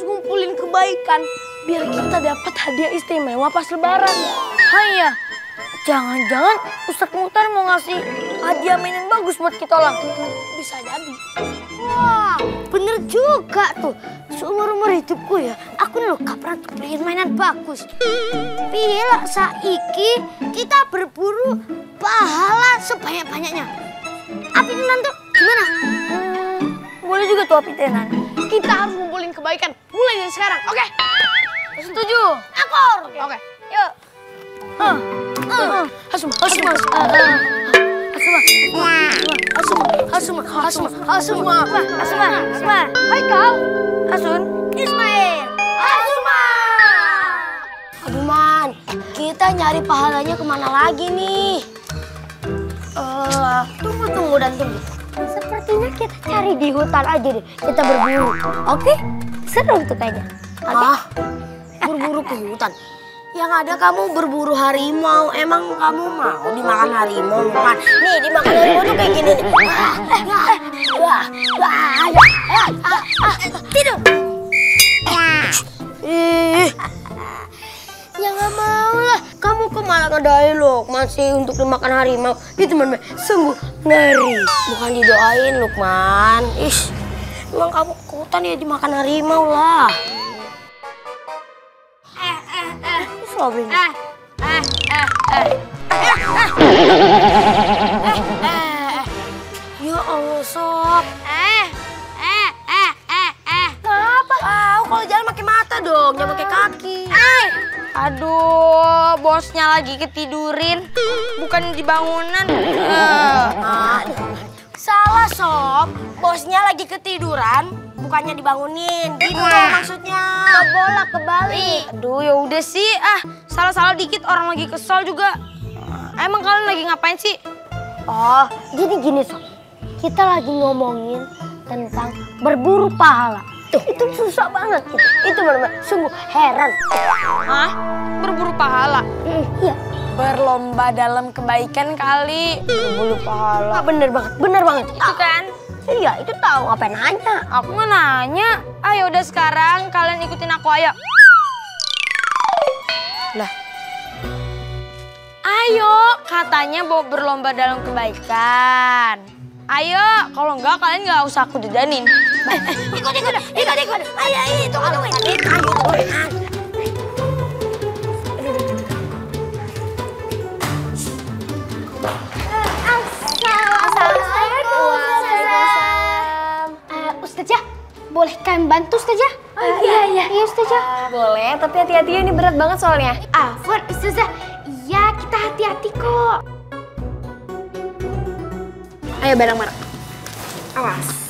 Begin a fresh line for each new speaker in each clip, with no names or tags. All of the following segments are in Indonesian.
harus ngumpulin kebaikan biar kita dapat hadiah istimewa pas lebaran.
Hanya, jangan-jangan Ustadz Muhtar mau ngasih hadiah mainan bagus buat kita orang.
Bisa jadi.
Wah, bener juga tuh. Seumur-umur hidupku ya, aku lo pernah beliin mainan bagus. Bila saiki kita berburu pahala sebanyak-banyaknya. Api tenan tuh gimana?
Hmm, boleh juga tuh api tenan.
Kita harus ngumpulin kebaikan mulai dari sekarang. Oke?
Setuju.
Akor.
Oke.
Yuk.
Uh, uh, Hasuma, Hasuma, Hasuma, Hasuma, Hasuma, Hasuma,
Asma, Asma.
Haikal,
Asun.
Ismail.
Hasuma.
Aduh man, kita nyari pahalanya ke mana lagi nih? Eh, tunggu tunggu dan tunggu. Sepertinya kita cari di hutan aja deh. Kita berburu. Oke? Seru tuh kayaknya.
Ah, berburu ke hutan. Yang ada kamu berburu harimau. Emang kamu mau dimakan harimau, Lukman? Nih, dimakan harimau tuh kayak gini. Wah, wah, wah, ah, ah, tidur. Ih, kok malah ngedoain Lukman sih untuk dimakan harimau? Itu teman sungguh ngeri. Bukan didoain, Lukman. Ih, emang kamu ke hutan ya dimakan harimau lah. Sobri.
Eh, eh, eh, eh.
Ya Allah, Sob.
Eh, eh, eh, eh, eh.
Kenapa? Tahu kalau jalan pakai mata dong, jangan pakai kaki.
Aduh, bosnya lagi ketidurin. Bukan di bangunan. Eh.
Ah, salah, Sob. Bosnya lagi ketiduran, bukannya dibangunin. Gitu loh maksudnya.
Bola kebalik.
Aduh, ya udah sih. Ah, salah-salah dikit orang lagi kesal juga. Emang kalian lagi ngapain sih?
Oh, jadi gini sob. Kita lagi ngomongin tentang berburu pahala. Tuh, itu susah banget. Itu benar-benar sungguh heran.
Hah? Berburu pahala?
Hmm, Iya.
Berlomba dalam kebaikan kali. Berburu pahala.
Ah, bener banget, bener banget.
Itu kan?
Iya, itu tahu apa nanya.
Aku nggak nanya. Ayo udah sekarang kalian ikutin aku ayo. Lah. Ayo, katanya mau berlomba dalam kebaikan. Ayo, kalau enggak kalian nggak usah aku jajanin.
Ikut, ikut, ikut, ikut. Ayo, itu, itu, itu. Eh, Ustazah, boleh kalian bantu Ustazah? Oh, iya, iya. Iya, Ustazah.
Boleh, tapi hati-hati ya, ini berat banget soalnya.
Afwan, Ustazah. Iya, kita hati-hati kok.
Ayo bareng-bareng. Awas.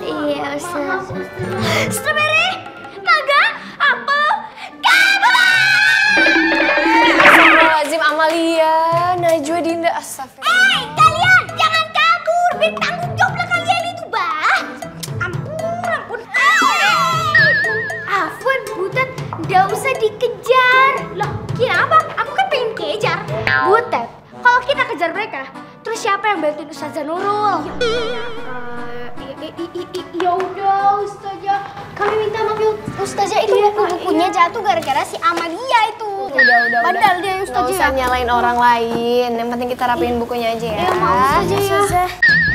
iya, Ustazah. Strawberry. Kagak. Apel.
Astagfirullahalazim Amalia, Najwa Dinda, astagfirullah.
Eh, kalian jangan kabur. Bertanggung yang bantuin Ustazah Nurul? Ya udah, Ustazah. Kami minta maaf ya, Ustazah. Itu buku-bukunya jatuh gara-gara si Amalia itu.
Udah, udah,
Padahal dia Ustazah.
usah nyalain orang lain, yang penting kita rapiin bukunya aja ya.
Ya, maaf Ustazah ya.